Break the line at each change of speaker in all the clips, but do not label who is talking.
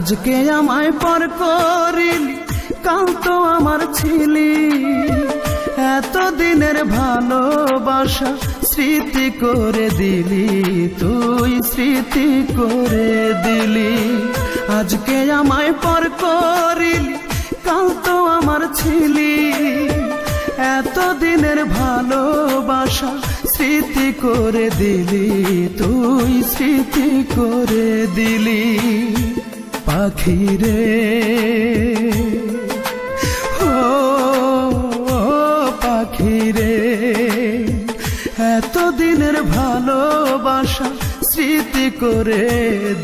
আজকে আমায় পর করিলি, কাল তো আমার ছিলি। এত দিনের ভালোবাসা স্মৃতি করে দিলি, তুই স্মৃতি করে দিলি। আজকে আমায় পর করিলি, কাল তো আমার ছিলি। এত দিনের ভালোবাসা স্মৃতি করে দিলি, তুই স্মৃতি করে দিলি। পাখি রে। ও পাখি রে। এত দিনের ভালোবাসা স্মৃতি করে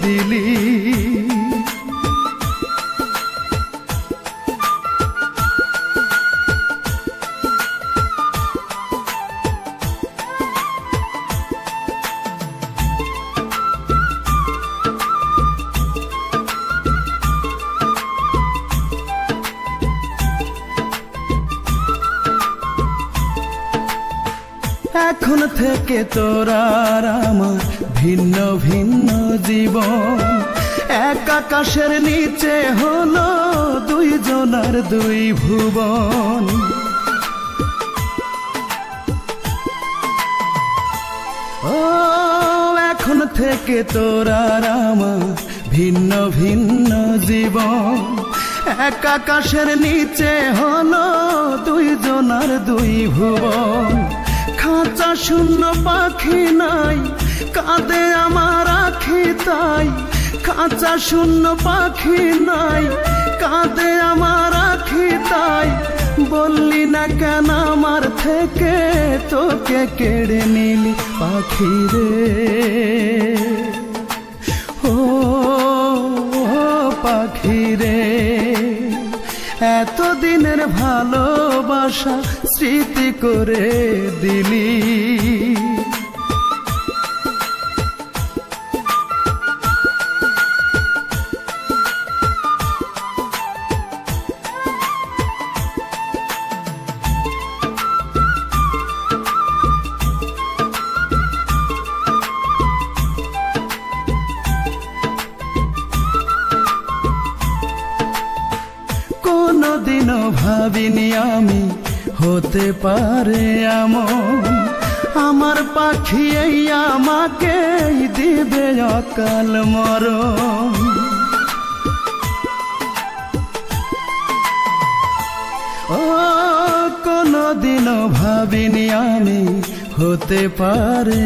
দিলি এখন থেকে তোরার আমার ভিন্ন ভিন্ন জীবন। এক আকাশের নিচে হলো দুই জনার দুই ভুবন। ও, এখন থেকে তোরার আমার ভিন্ন ভিন্ন জীবন। এক আকাশের নিচে হলো দুই জনার দুই ভুবন। খাঁচা শূন্য পাখি নাই কাঁদে আমার আখি তাই। খাঁচা শূন্য পাখি নাই কাঁদে আমার আখি তাই। বললি না কেন আমার থেকে তোকে কেড়ে নিলি পাখি রে? ও পাখি রে এত দিনের ভালোবাসা স্মৃতি করে দিলি। কোনদিনও ভাবিনি আমি হতে পারে আমার পাখি এই আমাকে দিবে অকাল মরণ। ও, কোনদিনও ভাবিনি আমি হতে পারে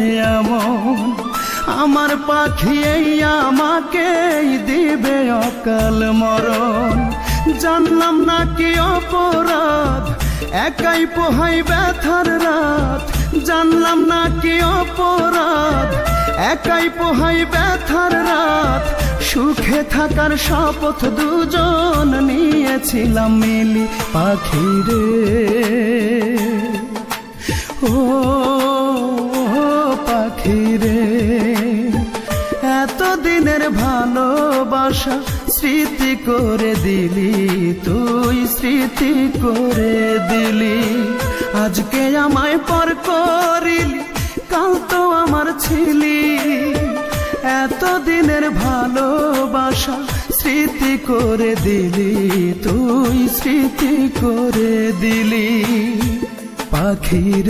আমার পাখি এই আমাকে দিবে অকাল মরণ। জানলাম না কি অপরাধ একাই পোহাই ব্যথার রাত। জানলাম না কি অপরাধ। একাই পোহাই ব্যথার রাত। সুখে থাকার শপথ দুজন নিয়েছিলাম মিলি পাখি রে। ও পাখি রে। এত দিনের ভালোবাসা স্মৃতি করে দিলি, তুই স্মৃতি করে দিলি। আজকে আমায় পর করিলি, কাল তো আমার ছিলি। এত দিনের ভালোবাসা স্মৃতি করে দিলি, তুই স্মৃতি করে দিলি। পাখি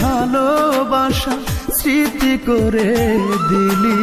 ভালোবাসা স্মৃতি করে দিলি।